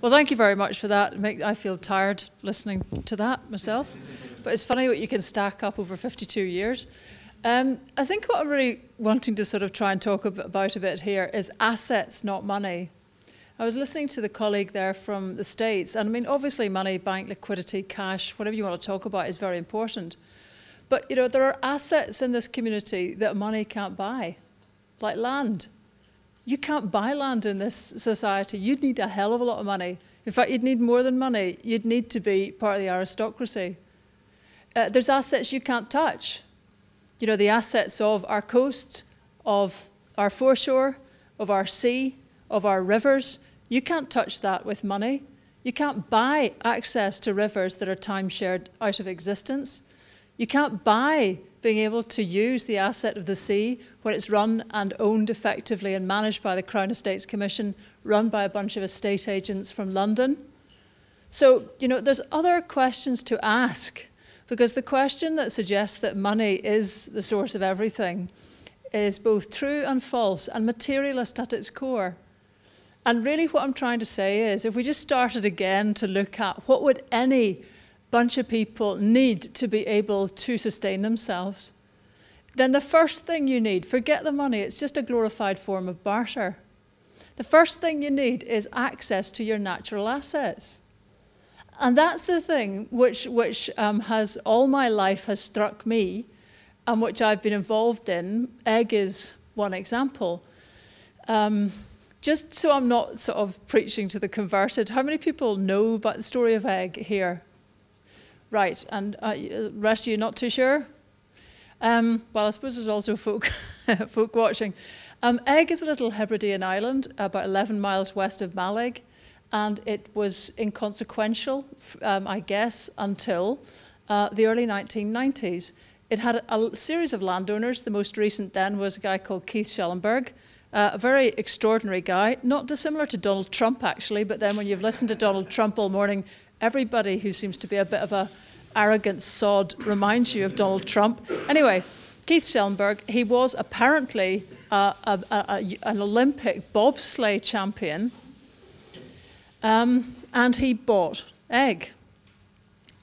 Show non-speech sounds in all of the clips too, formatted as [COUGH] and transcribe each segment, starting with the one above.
Well, thank you very much for that. I feel tired listening to that myself. But it's funny what you can stack up over 52 years. Um, I think what I'm really wanting to sort of try and talk about a bit here is assets, not money. I was listening to the colleague there from the States, and I mean, obviously, money, bank liquidity, cash, whatever you want to talk about is very important. But, you know, there are assets in this community that money can't buy, like land. You can't buy land in this society. You'd need a hell of a lot of money. In fact, you'd need more than money. You'd need to be part of the aristocracy. Uh, there's assets you can't touch. You know, the assets of our coast, of our foreshore, of our sea, of our rivers. You can't touch that with money. You can't buy access to rivers that are time shared out of existence. You can't buy being able to use the asset of the sea when it's run and owned effectively and managed by the Crown Estates Commission, run by a bunch of estate agents from London. So, you know, there's other questions to ask because the question that suggests that money is the source of everything is both true and false and materialist at its core. And really, what I'm trying to say is if we just started again to look at what would any bunch of people need to be able to sustain themselves, then the first thing you need, forget the money, it's just a glorified form of barter. The first thing you need is access to your natural assets. And that's the thing which, which um, has all my life has struck me and which I've been involved in. Eigg is one example. Um, just so I'm not sort of preaching to the converted, how many people know about the story of Eigg here? Right, and uh, rest of you not too sure? Um, well, I suppose there's also folk, [LAUGHS] folk watching. Um, Eigg is a little Hebridean island about 11 miles west of Mallaig, and it was inconsequential, um, I guess, until uh, the early 1990s. It had a, a, series of landowners. The most recent then was a guy called Keith Schellenberg, uh, a very extraordinary guy, not dissimilar to Donald Trump, actually, but then when you've listened to Donald Trump all morning, everybody who seems to be a bit of a arrogant sod reminds you of Donald Trump. Anyway, Keith Schellenberg, he was apparently uh, a, a, an Olympic bobsleigh champion, um, and he bought Eigg.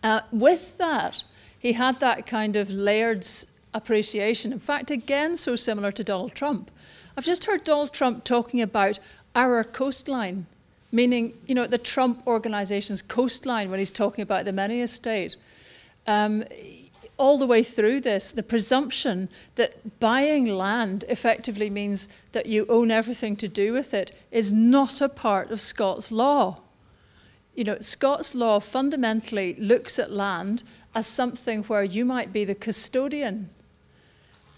Uh, with that, he had that kind of Laird's appreciation. In fact, again, so similar to Donald Trump. I've just heard Donald Trump talking about our coastline, meaning, you know, the Trump organization's coastline when he's talking about the Menie estate. Um, all the way through this, the presumption that buying land effectively means that you own everything to do with it is not a part of Scots law. You know, Scots law fundamentally looks at land as something where you might be the custodian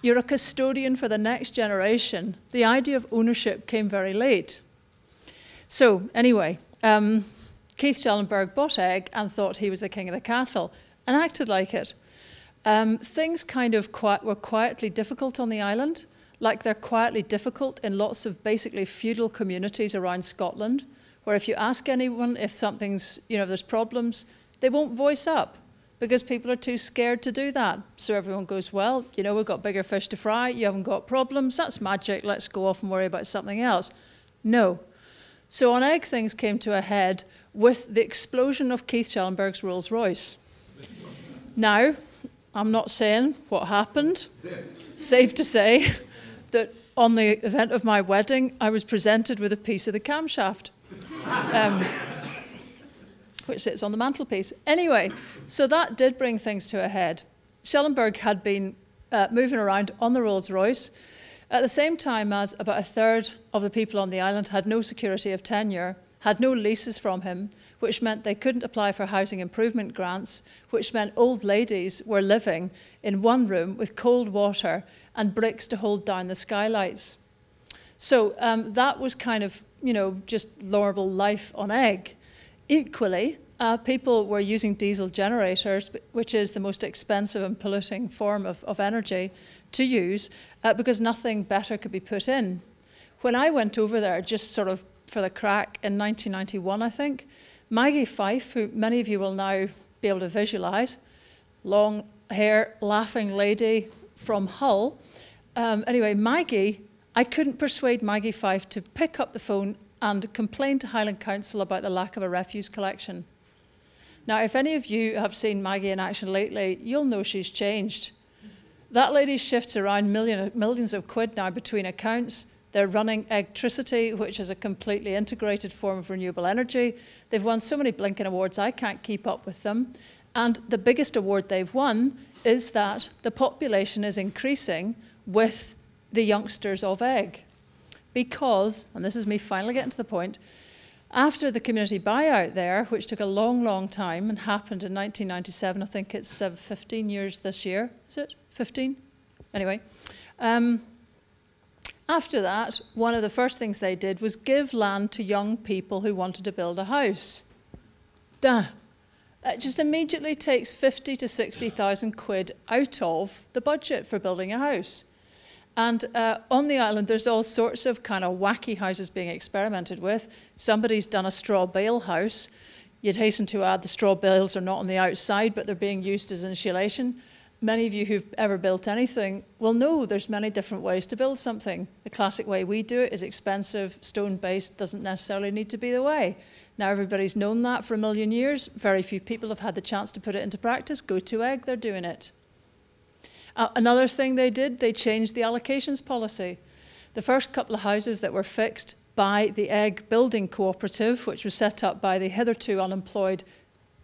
you're a custodian for the next generation. The idea of ownership came very late. So, anyway, um, Keith Schellenberg bought Eigg and thought he was the king of the castle and acted like it. Um, things kind of qui were quietly difficult on the island, like they're quietly difficult in lots of basically feudal communities around Scotland, where if you ask anyone if something's, you know, if there's problems, they won't voice up because people are too scared to do that. So everyone goes, well, you know, we've got bigger fish to fry, you haven't got problems, that's magic, let's go off and worry about something else. No. So on Eigg, things came to a head with the explosion of Keith Schellenberg's Rolls Royce. now, I'm not saying what happened. Safe to say that on the event of my wedding, I was presented with a piece of the camshaft. Um, which sits on the mantelpiece. Anyway, so that did bring things to a head. Schellenberg had been uh, moving around on the Rolls Royce at the same time as about a third of the people on the island had no security of tenure, had no leases from him, which meant they couldn't apply for housing improvement grants, which meant old ladies were living in one room with cold water and bricks to hold down the skylights. So um, that was kind of, you know, just laurable life on Eigg. Equally, uh, people were using diesel generators, which is the most expensive and polluting form of, of energy to use, uh, because nothing better could be put in. When I went over there, just sort of for the crack in 1991, I think, Maggie Fyffe, who many of you will now be able to visualize, long hair, laughing lady from Hull. Um, anyway, Maggie, I couldn't persuade Maggie Fyffe to pick up the phone and complain to Highland Council about the lack of a refuse collection. Now, if any of you have seen Maggie in action lately, you'll know she's changed. That lady shifts around million, millions of quid now between accounts. They're running electricity, which is a completely integrated form of renewable energy. They've won so many blinking awards, I can't keep up with them. And the biggest award they've won is that the population is increasing with the youngsters of Eigg. Because, and this is me finally getting to the point, after the community buyout there, which took a long, long time and happened in 1997, I think it's uh, 15 years this year, is it? 15? Anyway. Um, after that, one of the first things they did was give land to young people who wanted to build a house. Duh. It just immediately takes 50 to 60,000 quid out of the budget for building a house. And uh, on the island, there's all sorts of kind of wacky houses being experimented with. Somebody's done a straw bale house. You'd hasten to add the straw bales are not on the outside, but they're being used as insulation. Many of you who've ever built anything will know there's many different ways to build something. The classic way we do it is expensive, stone-based, doesn't necessarily need to be the way. Now everybody's known that for a million years. Very few people have had the chance to put it into practice. Go to Eigg, they're doing it. Uh, another thing they did, they changed the allocations policy. The first couple of houses that were fixed by the Eigg Building Cooperative, which was set up by the hitherto unemployed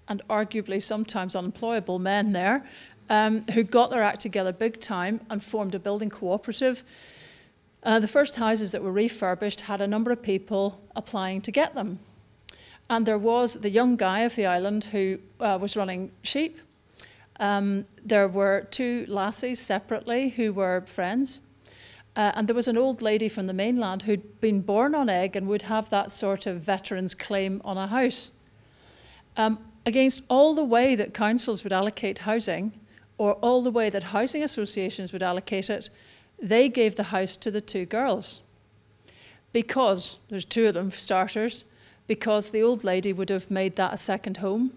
and arguably sometimes unemployable men there, um, who got their act together big time and formed a building cooperative. Uh, the first houses that were refurbished had a number of people applying to get them. And there was the young guy of the island who uh, was running sheep, um, there were two lassies separately who were friends. Uh, and there was an old lady from the mainland who'd been born on Eigg and would have that sort of veteran's claim on a house. Um, against all the way that councils would allocate housing, or all the way that housing associations would allocate it, they gave the house to the two girls. Because, there's two of them for starters, because the old lady would have made that a second home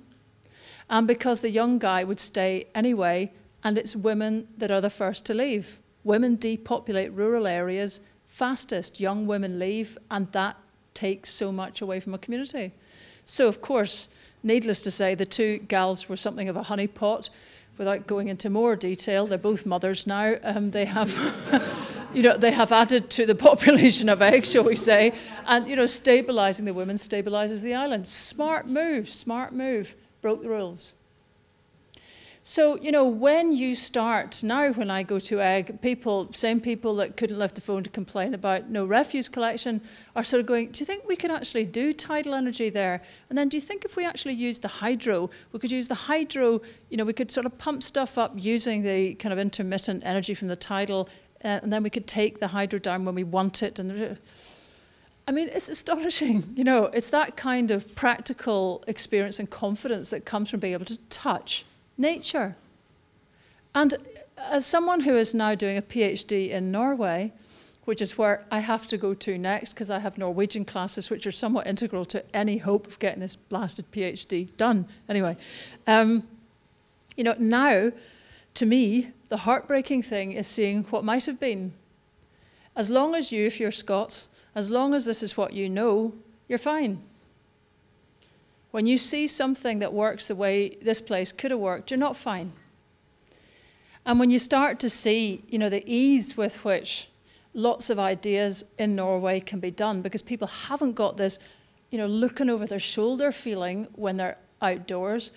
and because the young guy would stay anyway, and it's women that are the first to leave. Women depopulate rural areas fastest. Young women leave, and that takes so much away from a community. So, of course, needless to say, the two gals were something of a honeypot. Without going into more detail, they're both mothers now. Um, they have, [LAUGHS] you know, they have added to the [LAUGHS] population of eggs, shall we say, and you know, stabilising the women stabilises the island. Smart move, smart move broke the rules. So, you know, when you start, now when I go to Eigg, people, same people that couldn't lift the phone to complain about no refuse collection are sort of going, do you think we could actually do tidal energy there? And then do you think if we actually use the hydro, we could use the hydro, you know, we could sort of pump stuff up using the kind of intermittent energy from the tidal, uh, and then we could take the hydro down when we want it. And I mean, it's astonishing. [LAUGHS] You know, it's that kind of practical experience and confidence that comes from being able to touch nature. And as someone who is now doing a PhD in Norway, which is where I have to go to next because I have Norwegian classes, which are somewhat integral to any hope of getting this blasted PhD done. Anyway, um, you know, now, to me, the heartbreaking thing is seeing what might have been. As long as you, if you're Scots, as long as this is what you know, you're fine. When you see something that works the way this place could have worked, you're not fine. And when you start to see, you know, the ease with which lots of ideas in Norway can be done, because people haven't got this, you know, looking over their shoulder feeling when they're outdoors.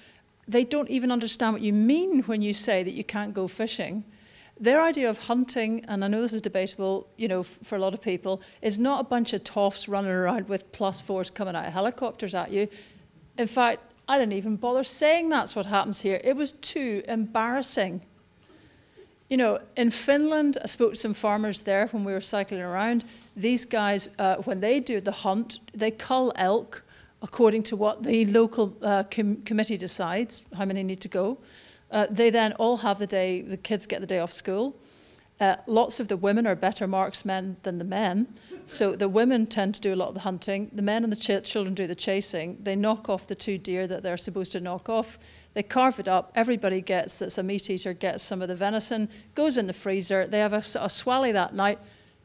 They don't even understand what you mean when you say that you can't go fishing their idea of hunting, and I know this is debatable, you know, for a lot of people, is not a bunch of toffs running around with plus fours coming out of helicopters at you. In fact, I didn't even bother saying that's what happens here. It was too embarrassing. You know, in Finland, I spoke to some farmers there when we were cycling around. These guys, uh, when they do the hunt, they cull elk according to what the local uh, com committee decides, how many need to go. Uh, they then all have the day, the kids get the day off school. Uh, lots of the women are better marksmen than the men. So the women tend to do a lot of the hunting. The men and the ch children do the chasing. They knock off the two deer that they're supposed to knock off. They carve it up. Everybody gets, that's a meat eater, gets some of the venison, goes in the freezer. They have a, a swally that night.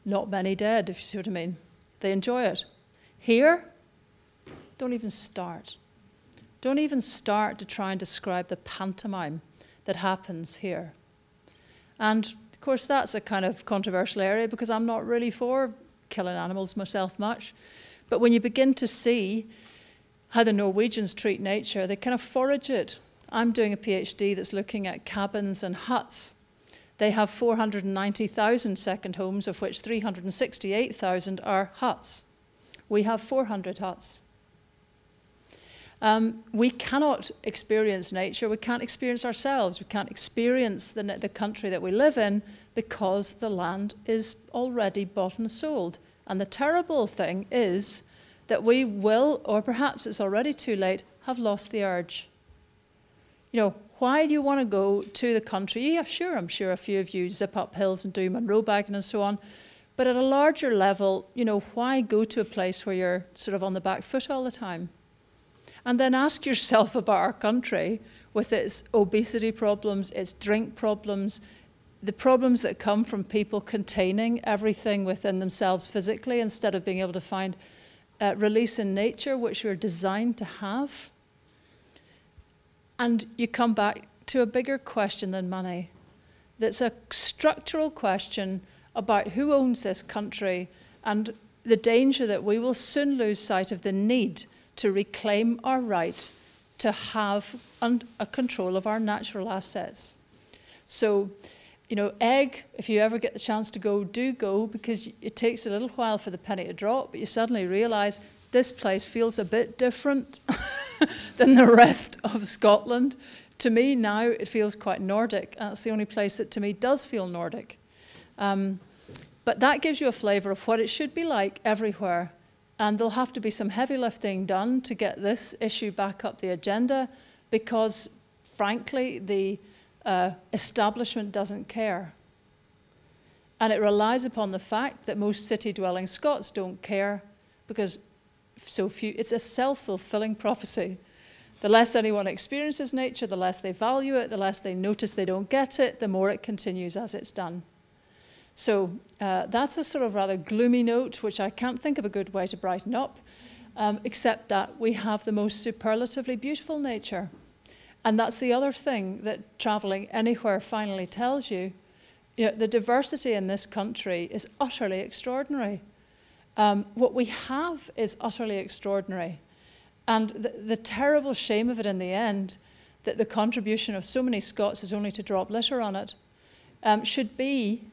Not many dead, if you see what I mean. They enjoy it. Here, don't even start. Don't even start to try and describe the pantomime that happens here. And of course, that's a kind of controversial area because I'm not really for killing animals myself much. But when you begin to see how the Norwegians treat nature, they kind of forage it. I'm doing a PhD that's looking at cabins and huts. They have 490,000 second homes, of which 368,000 are huts. We have 400 huts. Um, we cannot experience nature, we can't experience ourselves, we can't experience the, the country that we live in because the land is already bought and sold. And the terrible thing is that we will, or perhaps it's already too late, have lost the urge. You know, why do you want to go to the country? Yeah, sure, I'm sure a few of you zip up hills and do Munro bagging and so on. But at a larger level, you know, why go to a place where you're sort of on the back foot all the time? And then ask yourself about our country with its obesity problems, its drink problems, the problems that come from people containing everything within themselves physically instead of being able to find uh, release in nature, which we're designed to have. And you come back to a bigger question than money. That's a structural question about who owns this country and the danger that we will soon lose sight of the need to reclaim our right to have a control of our natural assets. So, you know, Eigg, if you ever get the chance to go, do go because it takes a little while for the penny to drop, but you suddenly realize this place feels a bit different [LAUGHS] than the rest of Scotland. To me now, it feels quite Nordic. That's the only place that to me does feel Nordic. Um, but that gives you a flavour of what it should be like everywhere. And there'll have to be some heavy lifting done to get this issue back up the agenda because, frankly, the uh, establishment doesn't care. And it relies upon the fact that most city dwelling Scots don't care because so few, it's a self fulfilling prophecy. The less anyone experiences nature, the less they value it, the less they notice they don't get it, the more it continues as it's done. So uh, that's a sort of rather gloomy note, which I can't think of a good way to brighten up, um, except that we have the most superlatively beautiful nature. And that's the other thing that traveling anywhere finally tells you. you know, the diversity in this country is utterly extraordinary. Um, what we have is utterly extraordinary. And the, the terrible shame of it in the end, that the contribution of so many Scots is only to drop litter on it, um, should be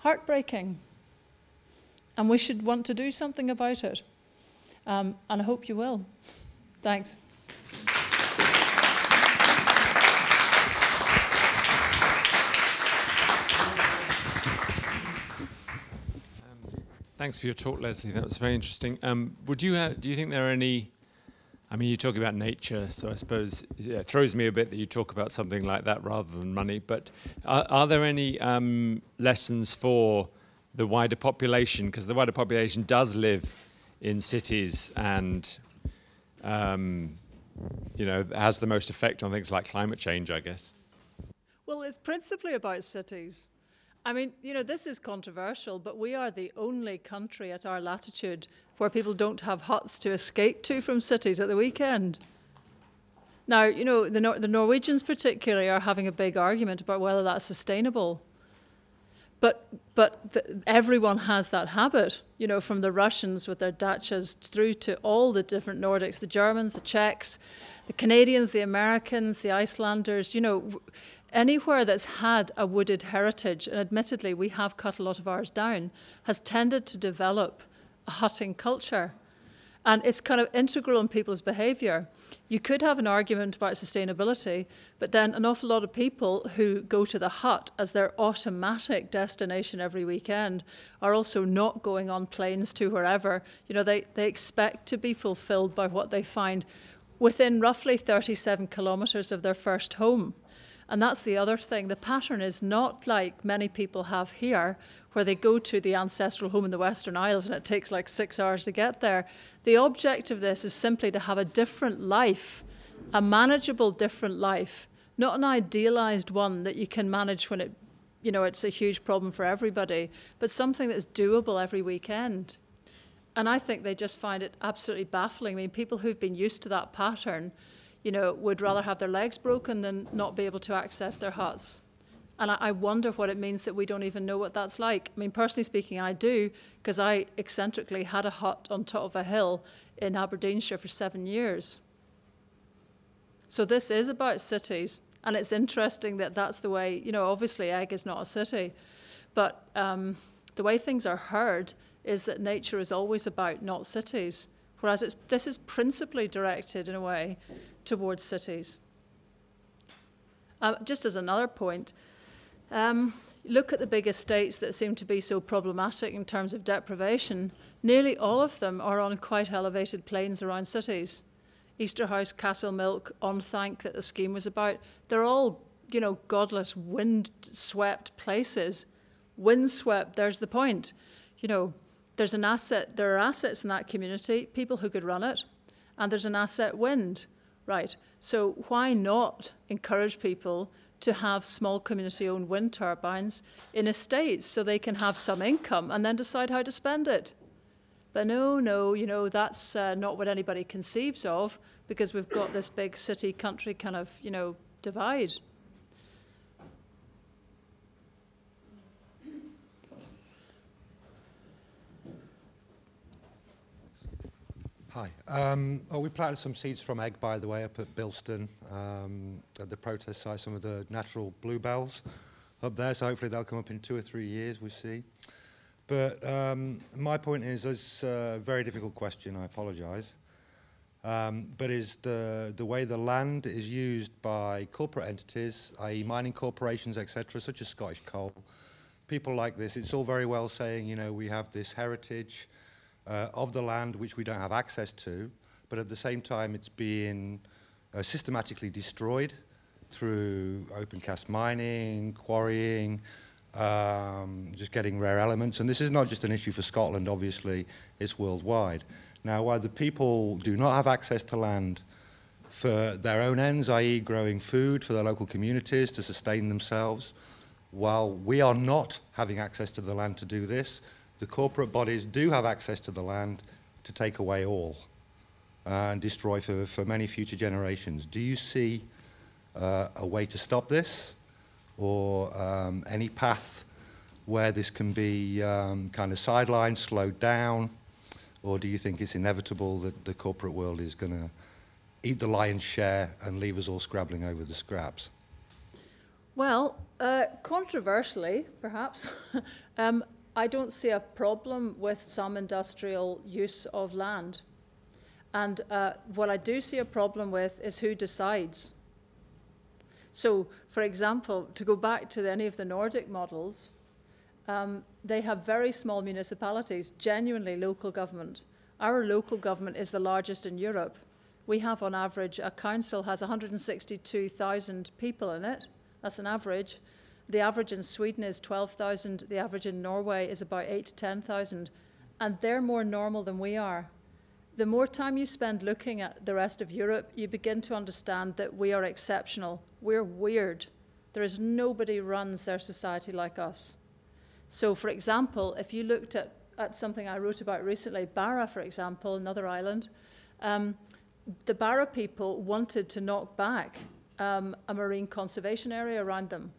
heartbreaking. And we should want to do something about it. Um, and I hope you will. Thanks. Thanks for your talk, Lesley. That was very interesting. Um, would you do you think there are any? I mean, you talk about nature, so I suppose it throws me a bit that you talk about something like that rather than money. But are, are there any um, lessons for the wider population? Because the wider population does live in cities and, um, you know, has the most effect on things like climate change, I guess. Well, it's principally about cities. I mean, you know, this is controversial, but we are the only country at our latitude where people don't have huts to escape to from cities at the weekend. Now, you know, the, Nor- the Norwegians particularly are having a big argument about whether that's sustainable. But, but the, everyone has that habit, you know, from the Russians with their dachas through to all the different Nordics, the Germans, the Czechs, the Canadians, the Americans, the Icelanders, you know, anywhere that's had a wooded heritage, and admittedly we have cut a lot of ours down, has tended to develop a hutting culture. And it's kind of integral in people's behaviour. You could have an argument about sustainability, but then an awful lot of people who go to the hut as their automatic destination every weekend are also not going on planes to wherever. You know, they, they expect to be fulfilled by what they find within roughly 37 kilometres of their first home. And that's the other thing. The pattern is not like many people have here, where they go to the ancestral home in the Western Isles and it takes like six hours to get there. The object of this is simply to have a different life, a manageable different life, not an idealized one that you can manage when it, you know, it's a huge problem for everybody, but something that's doable every weekend. And I think they just find it absolutely baffling. I mean, people who've been used to that pattern, you know, would rather have their legs broken than not be able to access their huts. And I, wonder what it means that we don't even know what that's like. I mean, personally speaking, I do, because I eccentrically had a hut on top of a hill in Aberdeenshire for seven years. So this is about cities, and it's interesting that that's the way, you know, obviously Eigg is not a city, but um, the way things are heard is that nature is always about not cities, whereas this is principally directed in a way towards cities. Uh, just as another point, um, look at the big estates that seem to be so problematic in terms of deprivation. Nearly all of them are on quite elevated plains around cities. Easterhouse, Castlemilk, Onthank that the scheme was about, they're all, you know, godless, wind-swept places. Wind-swept, there's the point. You know, there's an asset, there are assets in that community, people who could run it, and there's an asset wind, right? So why not encourage people to have small community owned wind turbines in estates so they can have some income and then decide how to spend it. But no, no, you know, that's uh, not what anybody conceives of because we've got this big city country kind of, you know, divide. Hi. Um, oh, we planted some seeds from Eigg, by the way, up at Bilston um, at the protest site, some of the natural bluebells up there. So hopefully they'll come up in two or three years, we'll see. But um, my point is, it's a very difficult question, I apologise. Um, but is the, the way the land is used by corporate entities, i.e. mining corporations, etc., such as Scottish Coal, people like this, it's all very well saying, you know, we have this heritage, uh, of the land which we don't have access to, but at the same time it's being uh, systematically destroyed through open cast mining, quarrying, um, just getting rare elements. And this is not just an issue for Scotland, obviously, it's worldwide. Now, while the people do not have access to land for their own ends, i.e. growing food for their local communities to sustain themselves, while we are not having access to the land to do this, the corporate bodies do have access to the land to take away all and destroy for, for many future generations. Do you see uh, a way to stop this or um, any path where this can be um, kind of sidelined, slowed down, or do you think it's inevitable that the corporate world is going to eat the lion's share and leave us all scrabbling over the scraps? Well, uh, controversially, perhaps, [LAUGHS] um, I don't see a problem with some industrial use of land. And uh, what I do see a problem with is who decides. So, for example, to go back to any of the Nordic models, um, they have very small municipalities, genuinely local government. Our local government is the largest in Europe. We have, on average, a council has 162,000 people in it. That's an average. The average in Sweden is 12,000. The average in Norway is about 8 to 10,000. And they're more normal than we are. The more time you spend looking at the rest of Europe, you begin to understand that we are exceptional. We're weird. There is nobody runs their society like us. So, for example, if you looked at, at something I wrote about recently, Barra, for example, another island, um, the Barra people wanted to knock back um, a marine conservation area around them.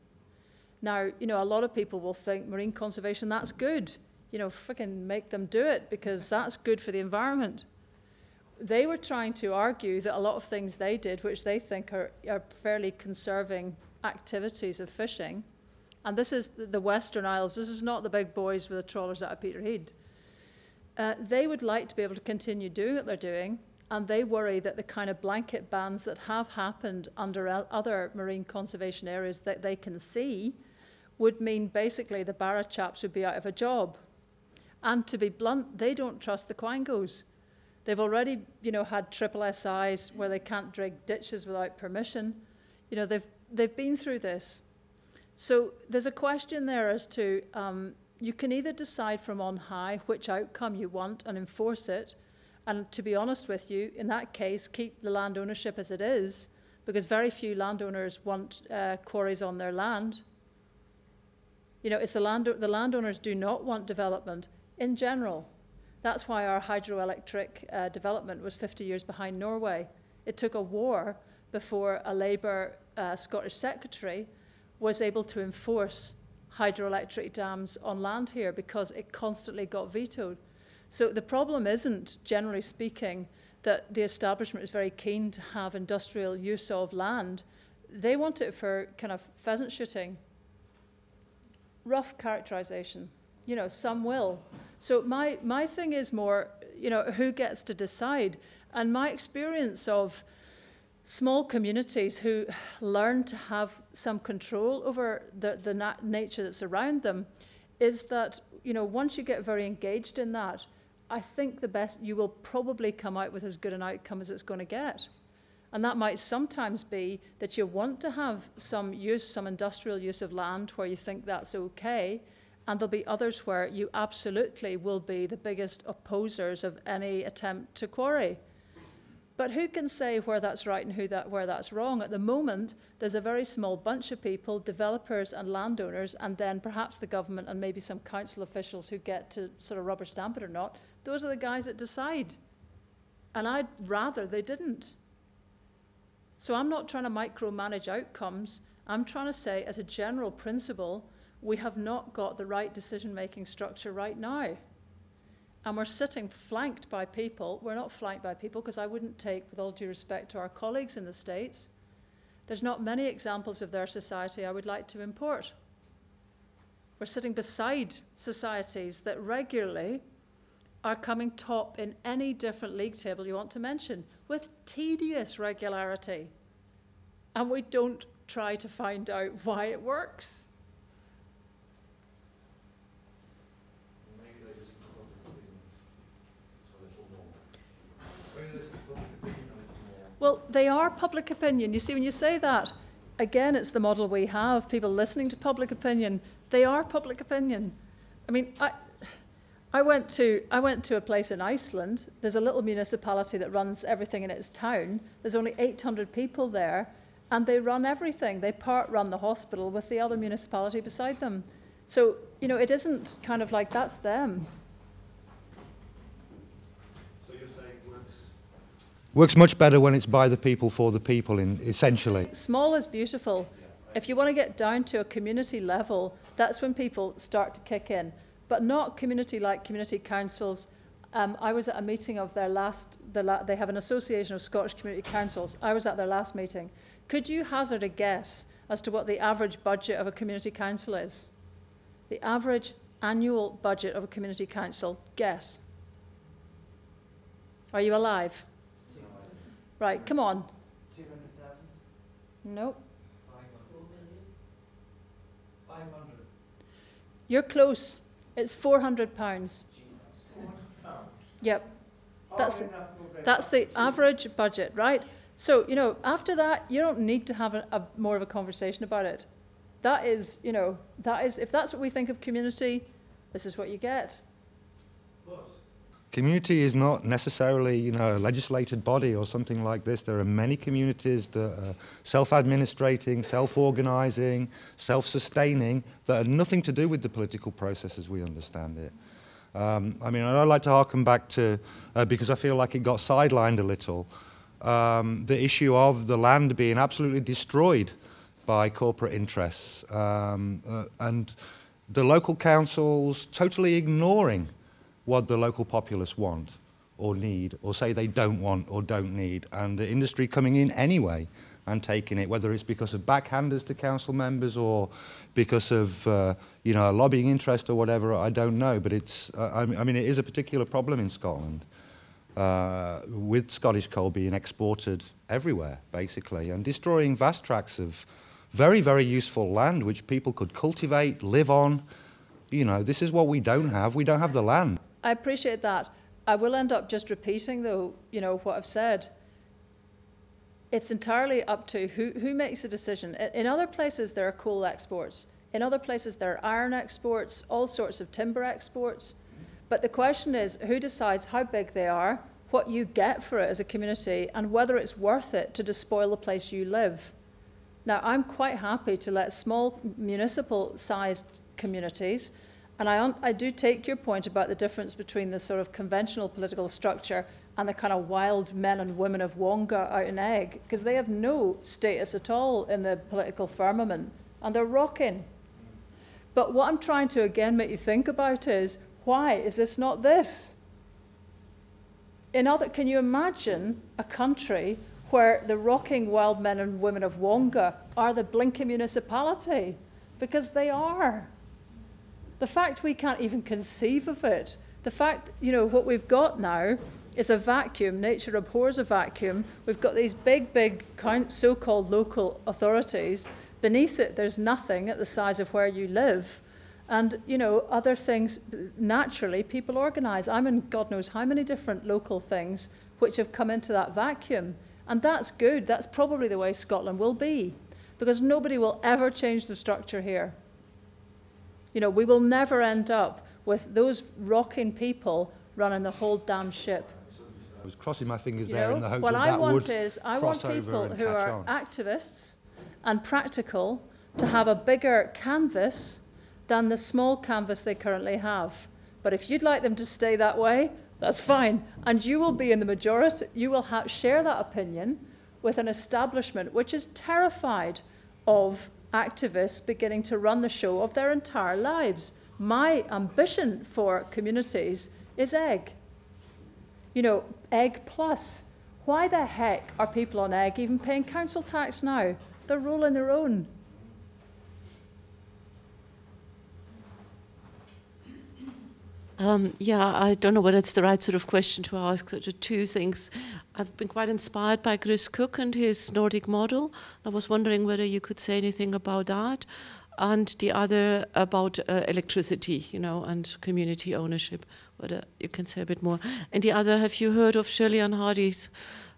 Now, you know, a lot of people will think marine conservation, that's good. You know, freaking make them do it because that's good for the environment. They were trying to argue that a lot of things they did, which they think are, are fairly conserving activities of fishing, and this is the Western Isles, this is not the big boys with the trawlers out of Peterhead. Uh, they would like to be able to continue doing what they're doing, and they worry that the kind of blanket bans that have happened under other marine conservation areas that they can see would mean basically the Barra chaps would be out of a job. And to be blunt, they don't trust the Quangos. They've already, you know, had triple SIs where they can't dig ditches without permission. You know, they've, they've been through this. So there's a question there as to um, you can either decide from on high which outcome you want and enforce it. And to be honest with you, in that case, keep the land ownership as it is, because very few landowners want uh, quarries on their land. You know, it's the, land, the landowners do not want development in general. That's why our hydroelectric uh, development was 50 years behind Norway. It took a war before a Labour uh, Scottish secretary was able to enforce hydroelectric dams on land here because it constantly got vetoed. So the problem isn't, generally speaking, that the establishment is very keen to have industrial use of land. They want it for kind of pheasant shooting. Rough characterization. You know, some will. So my, my thing is more, you know, who gets to decide? And my experience of small communities who learn to have some control over the, the nat nature that's around them is that, you know, once you get very engaged in that, I think the best, you will probably come out with as good an outcome as it's going to get. And that might sometimes be that you want to have some use, some industrial use of land where you think that's okay. And there'll be others where you absolutely will be the biggest opposers of any attempt to quarry. But who can say where that's right and who that, where that's wrong? At the moment, there's a very small bunch of people, developers and landowners, and then perhaps the government and maybe some council officials who get to sort of rubber stamp it or not. Those are the guys that decide. And I'd rather they didn't. So I'm not trying to micromanage outcomes. I'm trying to say, as a general principle, we have not got the right decision making structure right now and we're sitting flanked by people. We're not flanked by people because I wouldn't take, with all due respect to our colleagues in the States, there's not many examples of their society I would like to import. We're sitting beside societies that regularly are coming top in any different league table you want to mention with tedious regularity. And we don't try to find out why it works. Well, they are public opinion. You see, when you say that, again, it's the model we have people listening to public opinion. They are public opinion. I mean, I, I, went to, I went to a place in Iceland. There's a little municipality that runs everything in its town. There's only 800 people there, and they run everything. They part run the hospital with the other municipality beside them. So, you know, it isn't kind of like that's them. Works much better when it's by the people for the people, in, essentially. Small is beautiful. If you want to get down to a community level, that's when people start to kick in. But not community like community councils. Um, I was at a meeting of their last, their la they have an association of Scottish community councils. I was at their last meeting. Could you hazard a guess as to what the average budget of a community council is? The average annual budget of a community council, guess. Are you alive? Right, come on. 200,000? Nope. 500. You're close. It's 400 pounds. Yep. That's the, that's the average budget, right? So, you know, after that, you don't need to have a, a, more of a conversation about it. That is, you know, that is, if that's what we think of community, this is what you get. Community is not necessarily, you know, a legislated body or something like this. There are many communities that are self-administrating, self-organizing, self-sustaining that have nothing to do with the political process as we understand it. Um, I mean, I'd like to harken back to, uh, because I feel like it got sidelined a little, um, the issue of the land being absolutely destroyed by corporate interests um, uh, and the local councils totally ignoring what the local populace want or need or say they don't want or don't need and the industry coming in anyway and taking it whether it's because of backhanders to council members or because of uh, you know a lobbying interest or whatever I don't know but it's uh, I, mean it is a particular problem in Scotland uh, with Scottish coal being exported everywhere basically and destroying vast tracts of very very useful land which people could cultivate live on. You know this is what we don't have. We don't have the land I appreciate that. I will end up just repeating, though, you know, what I've said. It's entirely up to who, who makes the decision. In other places, there are coal exports. In other places, there are iron exports, all sorts of timber exports. But the question is who decides how big they are, what you get for it as a community, and whether it's worth it to despoil the place you live. Now, I'm quite happy to let small municipal sized communities And I, I do take your point about the difference between the sort of conventional political structure and the kind of wild men and women of Wonga out in Eigg, because they have no status at all in the political firmament, and they're rocking. But what I'm trying to again make you think about is why is this not this? In other, can you imagine a country where the rocking wild men and women of Wonga are the blinking municipality? Because they are. The fact we can't even conceive of it, the fact, you know, what we've got now is a vacuum. Nature abhors a vacuum. We've got these big, big so called local authorities. Beneath it, there's nothing at the size of where you live. And, you know, other things, naturally, people organise. I'm in God knows how many different local things which have come into that vacuum. And that's good. That's probably the way Scotland will be. Because nobody will ever change the structure here. You know, we will never end up with those rocking people running the whole damn ship. I was crossing my fingers You there know, in the hope what that I that want would is I want people who are on. activists and practical to have a bigger canvas than the small canvas they currently have. But if you'd like them to stay that way, that's fine. And you will be in the majority, you will ha- share that opinion with an establishment which is terrified of activists beginning to run the show of their entire lives. My ambition for communities is Eigg. You know, Eigg plus. Why the heck are people on Eigg even paying council tax now? They're rolling their own. Um, yeah, I don't know whether it's the right sort of question to ask. Are two things. I've been quite inspired by Chris Cook and his Nordic model. I was wondering whether you could say anything about that. And the other about uh, electricity, you know, and community ownership, whether you can say a bit more. And the other, have you heard of Shirley Ann Hardy's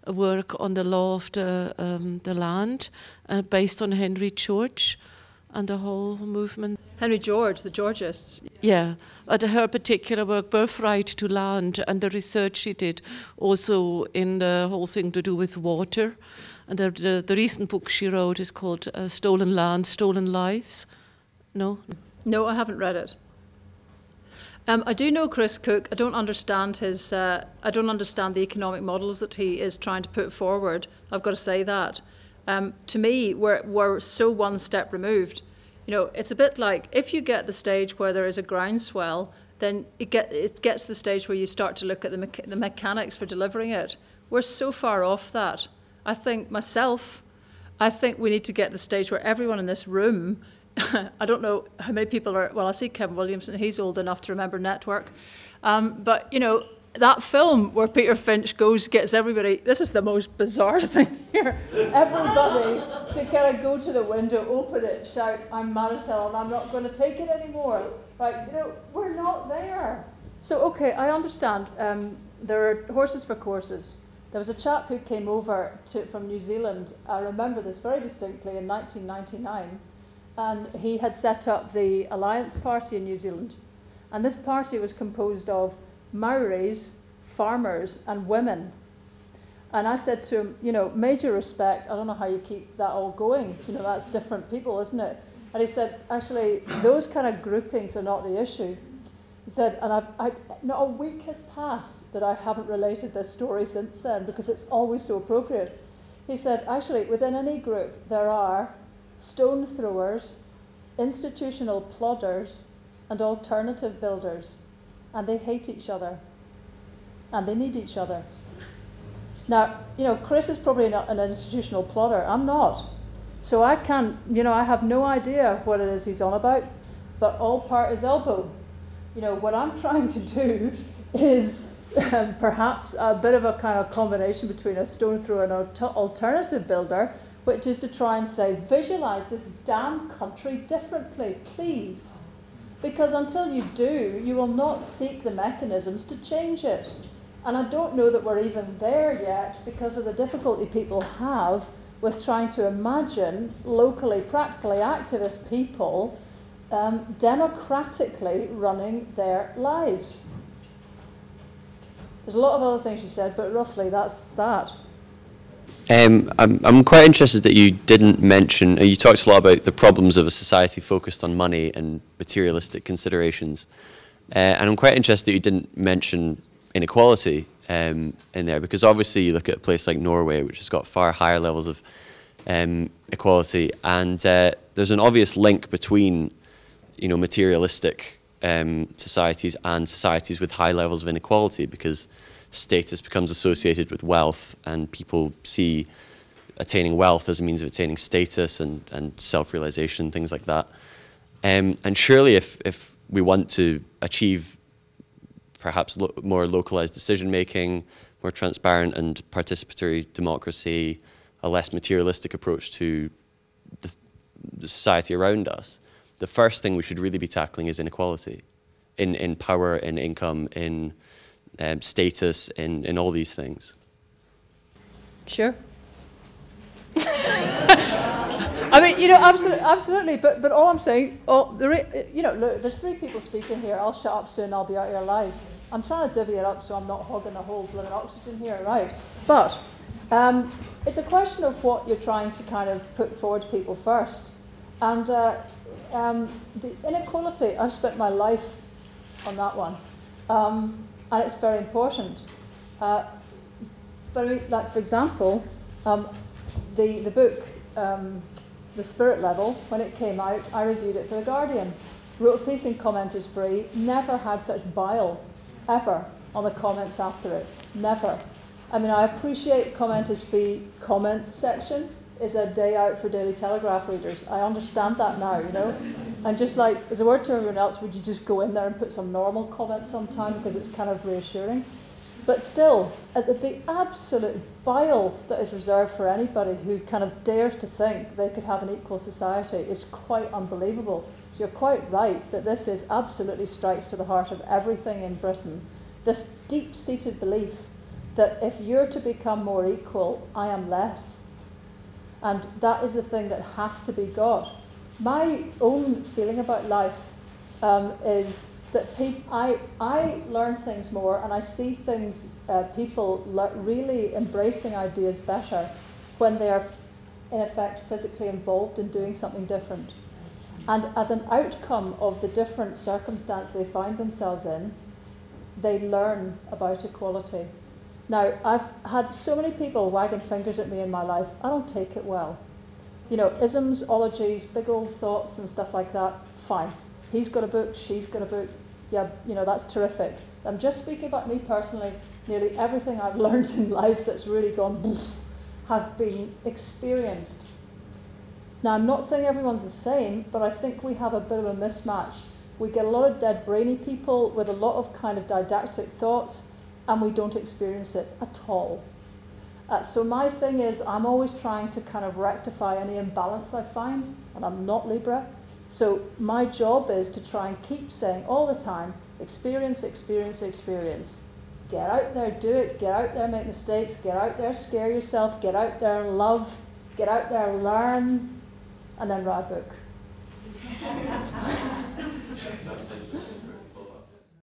work on the law of the, um, the land, uh, based on Henry George and the whole movement? Henry George, the Georgists. Yeah, but her particular work, Birthright to Land, and the research she did also in the whole thing to do with water. And the, the, the recent book she wrote is called uh, Stolen Land, Stolen Lives. No? No, I haven't read it. Um, I do know Chris Cook. I don't understand his. Uh, I don't understand the economic models that he is trying to put forward. I've got to say that. Um, to me, we're we're so one step removed. You know, it's a bit like if you get the stage where there is a groundswell, then it get it gets to the stage where you start to look at the the mechanics for delivering it. We're so far off that. I think myself, I think we need to get to the stage where everyone in this room [LAUGHS] I don't know how many people are. Well, I see Kevin Williamson. He's old enough to remember Network. Um, but you know that film where Peter Finch goes gets everybody. This is the most bizarre [LAUGHS] thing here. Everybody to kind of go to the window, open it, shout, "I'm hell, and I'm not going to take it anymore." Like, You know, we're not there. So okay, I understand. Um, there are horses for courses. There was a chap who came over to, from New Zealand. I remember this very distinctly in 1999 and he had set up the Alliance Party in New Zealand. And this party was composed of Maoris, farmers, and women. And I said to him, you know, major respect, I don't know how you keep that all going. You know, that's different people, isn't it? And he said, actually, those kind of groupings are not the issue. He said, and I've, I, not a week has passed that I haven't related this story since then because it's always so appropriate. He said, actually, within any group, there are stone throwers, institutional plodders, and alternative builders. And they hate each other. And they need each other. Now, you know, Chris is probably not an institutional plodder. I'm not. So I can't, you know, I have no idea what it is he's on about, but all part is elbow. You know, what I'm [LAUGHS] trying to do is um, perhaps a bit of a kind of combination between a stone thrower and an alternative builder which is to try and say, visualize this damn country differently, please. Because until you do, you will not seek the mechanisms to change it. And I don't know that we're even there yet because of the difficulty people have with trying to imagine locally, practically activist people um, democratically running their lives. There's a lot of other things you said, but roughly that's that. Um, I'm, I'm quite interested that you didn't mention, uh, you talked a lot about the problems of a society focused on money and materialistic considerations. Uh, and I'm quite interested that you didn't mention inequality um, in there, because obviously you look at a place like Norway, which has got far higher levels of um, equality, and uh, there's an obvious link between, you know, materialistic um, societies and societies with high levels of inequality, because status becomes associated with wealth, and people see attaining wealth as a means of attaining status and, and self-realization, things like that. Um, and surely if, if we want to achieve perhaps lo more localized decision making, more transparent and participatory democracy, a less materialistic approach to the, the society around us, the first thing we should really be tackling is inequality in, in power, in income, in um, status, in, in all these things. Sure. [LAUGHS] I mean, you know, absolutely, absolutely. But but all I'm saying, oh, you know, look, there's three people speaking here. I'll shut up soon. I'll be out of your lives. I'm trying to divvy it up so I'm not hogging the whole blooming oxygen here, right? But um, it's a question of what you're trying to kind of put forward to people first, and uh, um, the inequality. I've spent my life on that one, um, and it's very important. Uh, but like for example, um, the the book. Um, the spirit level, when it came out, I reviewed it for The Guardian. Wrote a piece in Comment is Free, never had such bile, ever, on the comments after it. Never. I mean, I appreciate *Comment Comment is Free comment section is a day out for Daily Telegraph readers. I understand that now, you know. And just like, as a word to everyone else, would you just go in there and put some normal comments sometime because it's kind of reassuring? But still, at the, the absolute bile that is reserved for anybody who kind of dares to think they could have an equal society is quite unbelievable. So you're quite right that this is absolutely strikes to the heart of everything in Britain. This deep seated belief that if you're to become more equal, I am less. And that is the thing that has to be got. My own feeling about life um, is that I, I learn things more and I see things, uh, people le- really embracing ideas better when they are, in effect, physically involved in doing something different. And as an outcome of the different circumstance they find themselves in, they learn about equality. Now, I've had so many people wagging fingers at me in my life, I don't take it well. You know, isms, ologies, big old thoughts, and stuff like that, fine. He's got a book, she's got a book, yeah, you know, that's terrific. I'm just speaking about me personally. Nearly everything I've [LAUGHS] learned in life that's really gone has been experienced. Now, I'm not saying everyone's the same, but I think we have a bit of a mismatch. We get a lot of dead brainy people with a lot of kind of didactic thoughts, and we don't experience it at all. Uh, so my thing is, I'm always trying to kind of rectify any imbalance I find, and I'm not Libra. So my job is to try and keep saying all the time, experience, experience, experience. Get out there, do it. Get out there, make mistakes. Get out there, scare yourself. Get out there, and love. Get out there, learn, and then write a book. [LAUGHS]